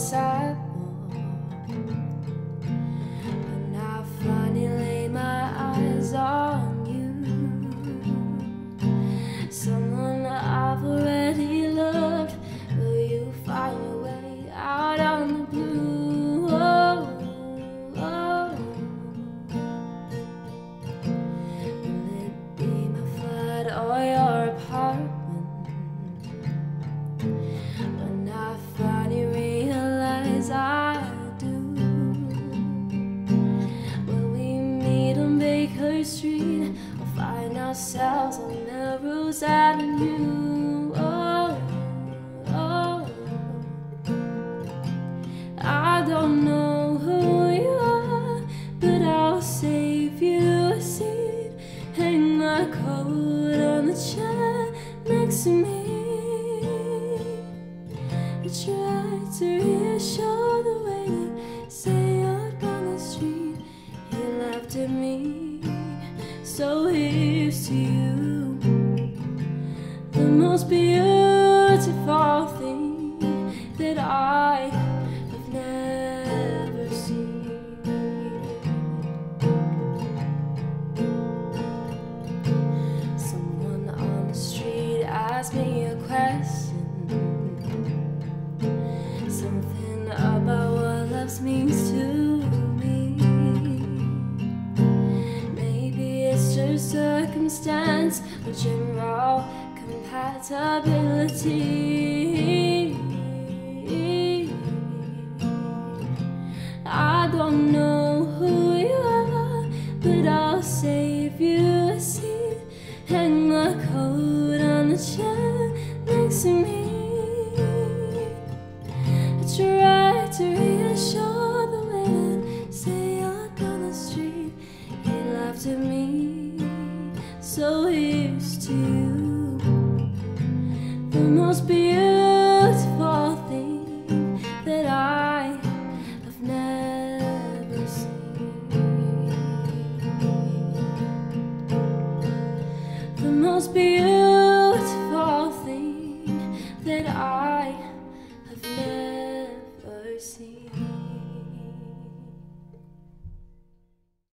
sidewalk. I finally my eyes on you, someone I've already loved. Will you find your way out on the blue? Oh, oh. oh. Will it be my flat or your apartment? Find ourselves on Melrose Avenue? Oh, oh. I don't know who you are, but I'll save you a seat. Hang my coat on the chair next to me. I try to reassure the way you say out on the street. He laughed at me, me a question. Something about what love means to me. Maybe it's just circumstance or general compatibility. I don't know who you are, but I'll save you a seat. My coat next to me. I try to reassure the the street. He laughed at me, so here's to you. The most beautiful thing that I have never seen. The most beautiful see.